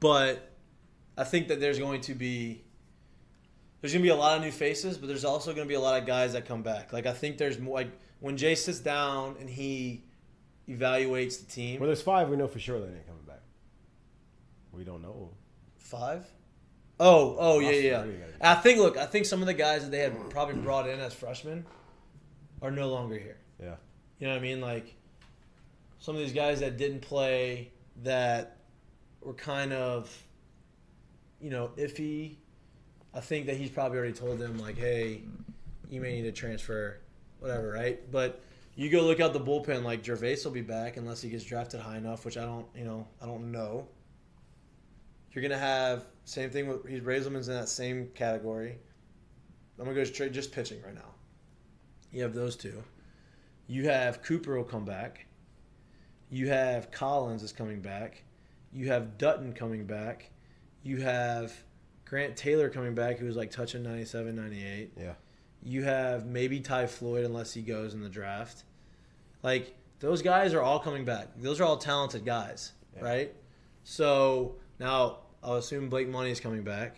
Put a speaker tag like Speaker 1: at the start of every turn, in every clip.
Speaker 1: but I think that there's going to be there's going to be a lot of new faces, but there's also going to be a lot of guys that come back. Like I think there's more like when Jay sits down and he evaluates the team.
Speaker 2: Well, there's five we know for sure that ain't coming back. We don't know.
Speaker 1: Five? Oh, oh yeah, yeah.
Speaker 2: there you go.
Speaker 1: I think. Look, I think some of the guys that they had probably brought in as freshmen are no longer here.
Speaker 2: Yeah.
Speaker 1: You know what I mean? Like some of these guys that didn't play that were kind of, you know, iffy. I think that he's probably already told them like, hey, you may need to transfer, whatever, right? But you go look out the bullpen. Like Gervase will be back unless he gets drafted high enough, which I don't, you know, I don't know. You're gonna have same thing with Reyzelman's in that same category. I'm gonna go straight just pitching right now. You have those two. You have Cooper will come back. You have Collins is coming back. You have Dutton coming back. You have Grant Taylor coming back, who was like touching 97, 98.
Speaker 2: Yeah.
Speaker 1: You have maybe Ty Floyd unless he goes in the draft. Like those guys are all coming back. Those are all talented guys,
Speaker 2: Yeah.
Speaker 1: right? So now I'll assume Blake Money is coming back,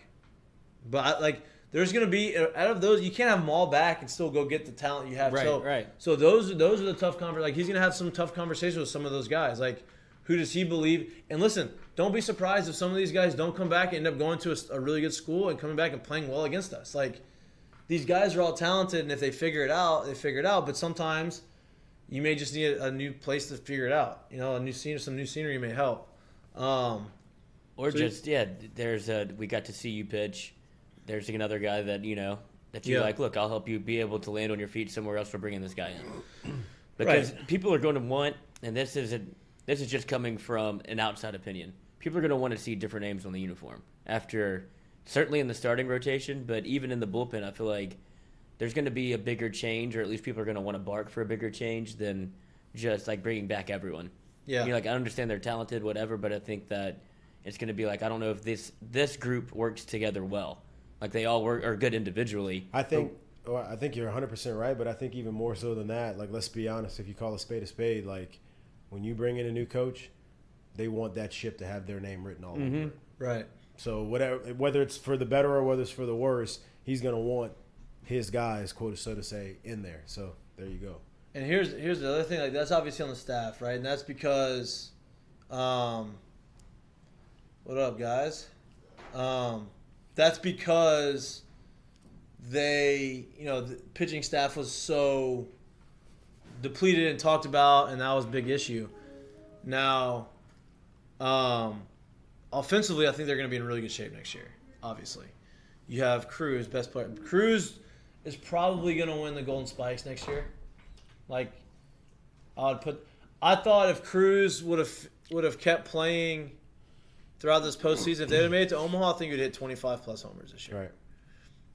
Speaker 1: but I, like there's gonna be out of those you can't have them all back and still go get the talent you have.
Speaker 3: Right,
Speaker 1: so,
Speaker 3: right.
Speaker 1: So those those are the tough conver Like he's gonna have some tough conversations with some of those guys. Like who does he believe? And listen, don't be surprised if some of these guys don't come back and end up going to a, a really good school and coming back and playing well against us. Like these guys are all talented, and if they figure it out, they figure it out. But sometimes you may just need a, a new place to figure it out. You know, a new scene, some new scenery may help. Um,
Speaker 3: Or
Speaker 1: So-
Speaker 3: just yeah, there's a we got to see you pitch. There's another guy that you know that you
Speaker 1: Yeah.
Speaker 3: like. Look, I'll help you be able to land on your feet somewhere else for bringing this guy in. Because people are going to want, and this isn't. This is just coming from an outside opinion. People are going to want to see different names on the uniform after, certainly in the starting rotation, but even in the bullpen. I feel like there's going to be a bigger change, or at least people are going to want to bark for a bigger change than just like bringing back everyone.
Speaker 1: yeah,
Speaker 3: You know, like I understand they're talented, whatever, but I think that it's going to be like I don't know if this this group works together well. Like they all work are good individually.
Speaker 2: I think well, I think you're 100 percent right, but I think even more so than that. Like, let's be honest. If you call a spade a spade, like when you bring in a new coach, they want that ship to have their name written all over it.
Speaker 1: right.
Speaker 2: So whatever, whether it's for the better or whether it's for the worse, he's gonna want his guys, quote so to say, in there. So there you go.
Speaker 1: And here's here's the other thing. Like that's obviously on the staff, right? And that's because, um, what up, guys? Um, that's because they, you know, the pitching staff was so depleted and talked about, and that was a big issue. Now, um, offensively, I think they're going to be in really good shape next year. Obviously, you have Crews, best player. Crews is probably going to win the Golden Spikes next year. Like, I'd put. I thought if Crews would have would have kept playing throughout this postseason, if have made it to Omaha, I think he'd hit 25 plus homers this year.
Speaker 2: Right.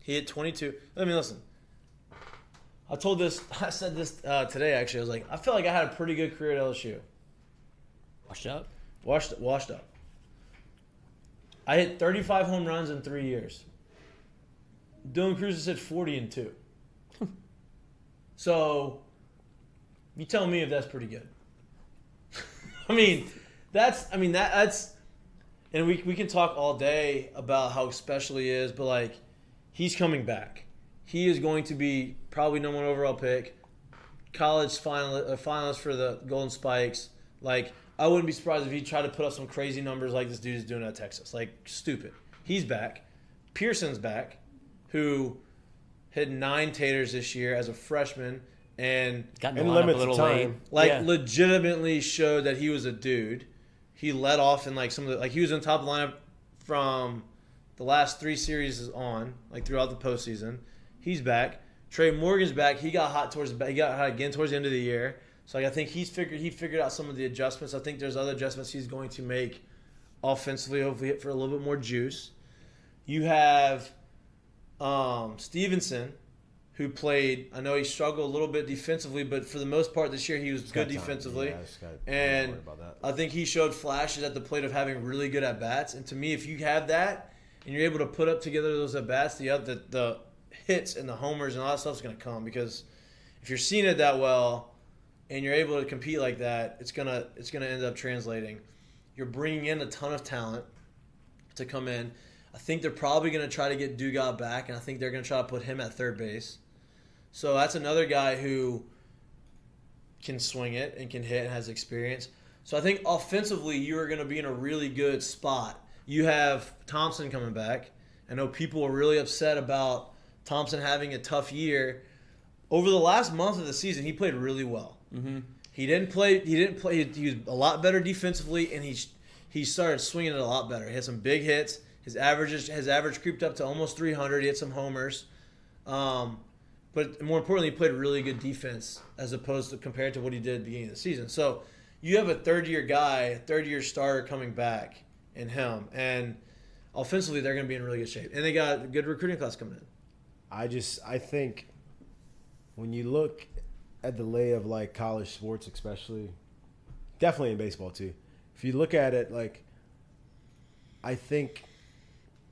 Speaker 1: He hit 22. Let me listen. I told this. I said this uh, today. Actually, I was like, I feel like I had a pretty good career at LSU.
Speaker 3: Washed up.
Speaker 1: Washed washed up. I hit 35 home runs in three years. Dylan Crews has hit 40 and two. so, you tell me if that's pretty good. I mean, that's I mean that that's, and we we can talk all day about how special he is, but like, he's coming back. He is going to be probably number one overall pick, college final uh, finalist for the Golden Spikes. Like, I wouldn't be surprised if he tried to put up some crazy numbers like this dude is doing at Texas. Like, stupid. He's back. Pearson's back, who hit nine taters this year as a freshman and
Speaker 3: Got in the a little
Speaker 2: the
Speaker 3: late.
Speaker 2: time.
Speaker 1: like
Speaker 3: Yeah.
Speaker 1: legitimately showed that he was a dude. He led off in like some of the like he was on top of the lineup from the last three series on, like throughout the postseason. He's back. Tre' Morgan's back. He got hot towards the he got hot again towards the end of the year. So like, I think he's figured he figured out some of the adjustments. I think there's other adjustments he's going to make offensively, hopefully hit for a little bit more juice. You have um, Stevenson, who played. I know he struggled a little bit defensively, but for the most part this year he was good
Speaker 2: time.
Speaker 1: defensively.
Speaker 2: Yeah,
Speaker 1: And
Speaker 2: don't worry about that.
Speaker 1: I think he showed flashes at the plate of having really good at bats. And to me, if you have that and you're able to put up together those at bats, the the, the hits and the homers and all that stuff's going to come because if you're seeing it that well and you're able to compete like that, it's gonna it's gonna end up translating. You're bringing in a ton of talent. to come in. I think they're probably going to try to get Dugas back, and I think they're going to try to put him at third base. So that's another guy who can swing it and can hit and has experience. So I think offensively, you are going to be in a really good spot. You have Thompson coming back. I know people were really upset about Thompson having a tough year. Over the last month of the season, he played really well.
Speaker 3: Mm-hmm.
Speaker 1: He didn't play. He didn't play. He was a lot better defensively, and he he started swinging it a lot better. He had some big hits. His averages his average creeped up to almost 300. He had some homers, um, but more importantly, he played really good defense as opposed to compared to what he did at the beginning of the season. So you have a third year guy, a third year starter coming back in him, and offensively they're going to be in really good shape, and they got a good recruiting class coming in.
Speaker 2: I just I think when you look at the lay of like college sports, especially, definitely in baseball too. If you look at it, like, I think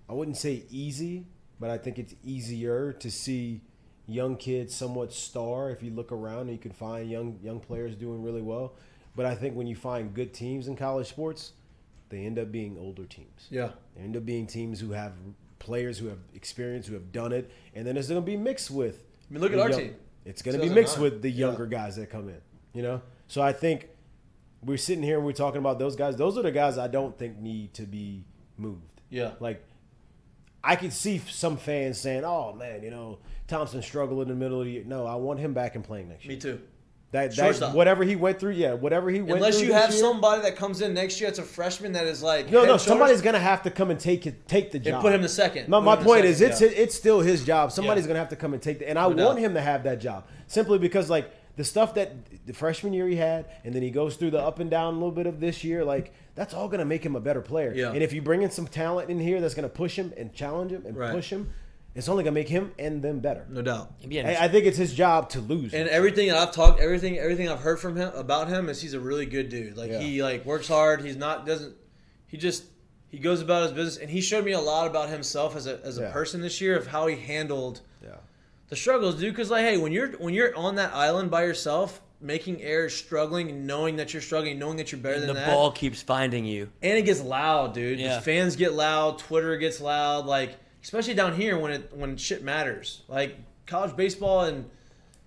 Speaker 2: I wouldn't say easy, but I think it's easier to see young kids somewhat star. If you look around, and you can find young young players doing really well. But I think when you find good teams in college sports, they end up being older teams.
Speaker 1: Yeah,
Speaker 2: They end up being teams who have players who have experience, who have done it, and then it's going to be mixed with.
Speaker 1: I mean, look at our
Speaker 2: young-
Speaker 1: team.
Speaker 2: It's going to be mixed with the
Speaker 1: Yeah.
Speaker 2: younger guys that come in. You know, so I think we're sitting here and we're talking about those guys. Those are the guys I don't think need to be moved.
Speaker 1: yeah.
Speaker 2: Like, I could see some fans saying, "Oh man, you know Thompson struggled in the middle of the year." No, I want him back and playing next year.
Speaker 1: Me too.
Speaker 2: That, that
Speaker 1: Shortstop.
Speaker 2: whatever he went through, yeah, whatever he went
Speaker 1: Unless
Speaker 2: through
Speaker 1: you
Speaker 2: this
Speaker 1: have
Speaker 2: year-
Speaker 1: somebody that comes in next year, it's a freshman that is like
Speaker 2: No, no, somebody's gonna have to come and take it, take the
Speaker 1: and
Speaker 2: job.
Speaker 1: put him the second.
Speaker 2: No,
Speaker 1: Put
Speaker 2: my
Speaker 1: to
Speaker 2: point is, it's
Speaker 1: yeah.
Speaker 2: it's still his job. Somebody's
Speaker 1: Yeah.
Speaker 2: gonna have to come and take the, and I
Speaker 1: No
Speaker 2: want
Speaker 1: doubt.
Speaker 2: him to have that job simply because like the stuff that the freshman year he had, and then he goes through the up and down a little bit of this year, like that's all gonna make him a better player.
Speaker 1: Yeah.
Speaker 2: And if you bring in some talent in here that's gonna push him and challenge him and
Speaker 1: Right.
Speaker 2: push him, it's only gonna make him and them better.
Speaker 1: no doubt.
Speaker 2: I, I think it's his job to lose.
Speaker 1: And everything that I've talked, everything, everything I've heard from him about him is he's a really good dude. Like
Speaker 2: Yeah.
Speaker 1: he like works hard. He's not doesn't. He just he goes about his business, and he showed me a lot about himself as a as a
Speaker 2: Yeah.
Speaker 1: person this year of how he handled
Speaker 2: yeah.
Speaker 1: the struggles, dude. Because like, hey, when you're when you're on that island by yourself, making errors, struggling, knowing that you're struggling, knowing that you're better
Speaker 3: and
Speaker 1: than
Speaker 3: the
Speaker 1: that,
Speaker 3: ball keeps finding you.
Speaker 1: and it gets loud, dude.
Speaker 3: Yeah.
Speaker 1: The fans get loud. Twitter gets loud. Like especially down here when it when shit matters. Like college baseball and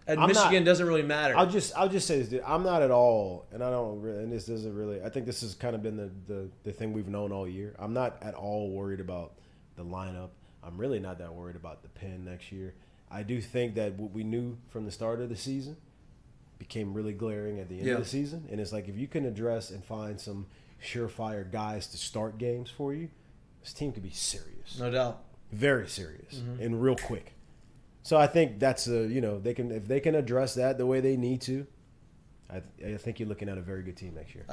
Speaker 1: at
Speaker 2: I'm not-
Speaker 1: Michigan doesn't really matter.
Speaker 2: I'll just I'll just say this, dude. I'm not at all, and I don't really, and this doesn't really. I think this has kind of been the, the the thing we've known all year. I'm not at all worried about the lineup. I'm really not that worried about the pen next year. I do think that what we knew from the start of the season became really glaring at the end
Speaker 1: Yeah.
Speaker 2: of the season, and it's like if you can address and find some surefire guys to start games for you, this team could be serious
Speaker 1: no doubt.
Speaker 2: Very serious
Speaker 1: Mm-hmm.
Speaker 2: and real quick. So I think that's a you know they can if they can address that the way they need to. I, I think you're looking at a very good team next year.